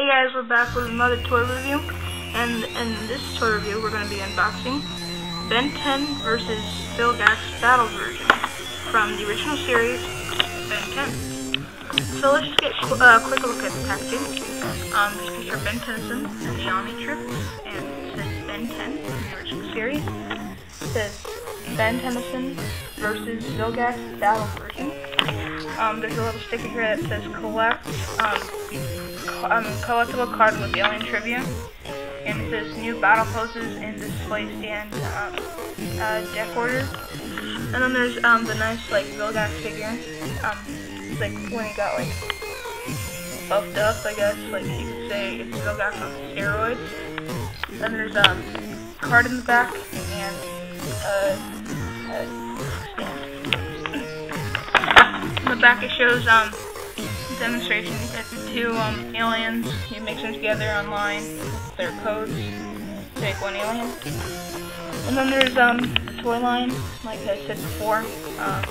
Hey guys, we're back with another toy review, and in this toy review we're going to be unboxing Ben 10 versus Vilgax Battle version from the original series, Ben 10. So let's just get a uh, quick look at the packaging. Um, this of Ben Tennyson and the Omnitrix, and it says Ben 10 from the original series. It says Ben Tennyson versus Vilgax Battle version. Um, there's a little sticker here that says collect um, um, collectible card with alien trivia. And it says new battle poses in display stand um, uh, deck order. And then there's um, the nice like Vilgax figure. Um, it's like when he got like buffed up, I guess. Like you could say it's Vilgax on steroids. Then there's um card in the back and uh, uh back it shows um demonstration. It's two um, aliens. You mix them together online with their codes to make one alien. And then there's um, the toy line, like I said before. Um,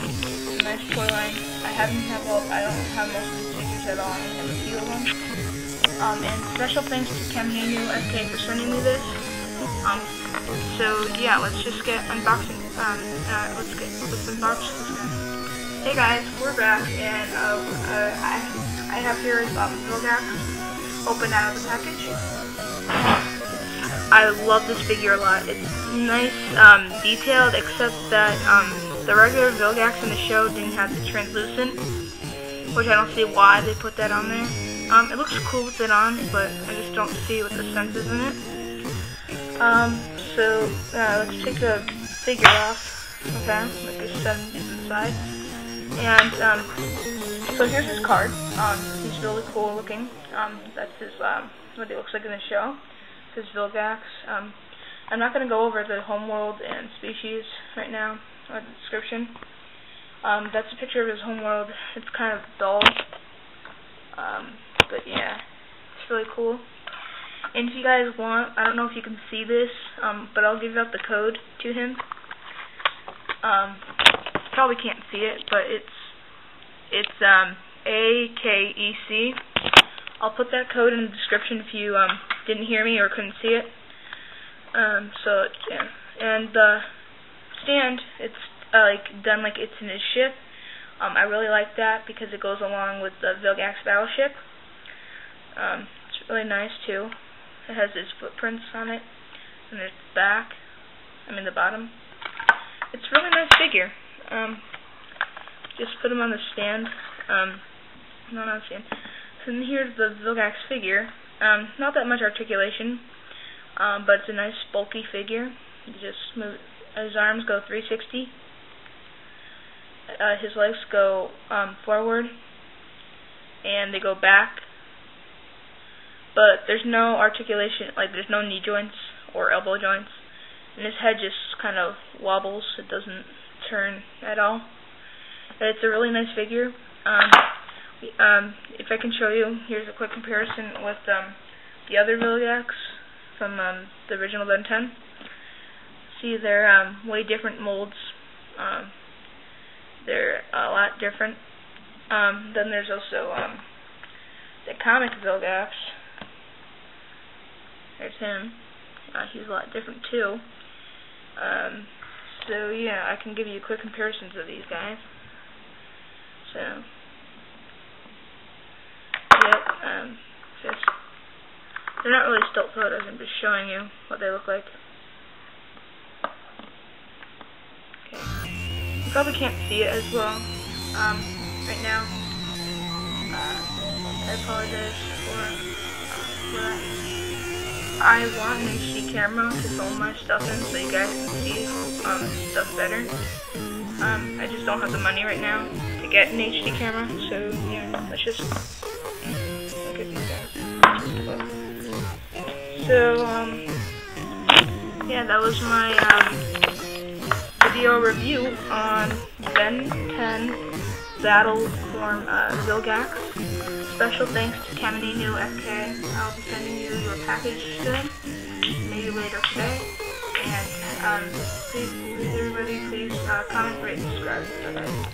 it's a nice toy line. I haven't have all, I don't have most of the figures at all. I have a few of them. Um, and special thanks to Camhanu SK for sending me this. Um, so yeah, let's just get unboxing. Um, uh, let's get let's unbox this. Hey guys, we're back, and uh, uh, I, I have here um, Vilgax open out of the package. I love this figure a lot. It's nice, um, detailed, except that um, the regular Vilgax in the show didn't have the translucent, which I don't see why they put that on there. Um, it looks cool with it on, but I just don't see what the sense is in it. Um, so, uh, let's take the figure off. Okay, let's just him inside. And um, so here's his card. Um, he's really cool looking. Um, that's his um, what he looks like in the show. His Vilgax. Um, I'm not going to go over the homeworld and species right now, or the description. Um, that's a picture of his homeworld. It's kind of dull. Um, but yeah, it's really cool. And if you guys want, I don't know if you can see this, um, but I'll give out the code to him. Um, probably can't see it, but it's it's um, AKEC. I'll put that code in the description if you um, didn't hear me or couldn't see it. Um, so yeah, and the stand it's uh, like done like it's in his ship. Um, I really like that because it goes along with the Vilgax battleship. Um, it's really nice too. It has his footprints on it, and the back. I mean the bottom. It's a really nice figure. Um, just put them on the stand. Um, not on the stand. So here's the Vilgax figure. Um, not that much articulation, um, but it's a nice bulky figure. You just move. His arms go 360. Uh, his legs go um, forward, and they go back. But there's no articulation, like there's no knee joints or elbow joints, and his head just kind of wobbles. It doesn't turn at all. It's a really nice figure. Um, um, if I can show you, here's a quick comparison with um, the other Vilgax from um, the original Ben 10. See, they're um, way different molds. Um, they're a lot different. Um, then there's also um, the comic Vilgax. There's him. Uh, he's a lot different too. Um, so yeah, I can give you quick comparisons of these guys. So yep, um, just they're not really still photos. I'm just showing you what they look like. Okay, you probably can't see it as well um, right now. Uh, I apologize for, uh, for that. I want an HD camera to film my stuff in so you guys can see um, stuff better. Um, I just don't have the money right now to get an HD camera, so yeah, let's just look at these guys. So, um, yeah, that was my um, video review on Ben 10 Battle Form uh, Vilgax. Special thanks to KameinuFK. I'll be sending you your package soon, maybe later today. And um, please, please everybody, please uh, comment, rate, subscribe. Bye-bye.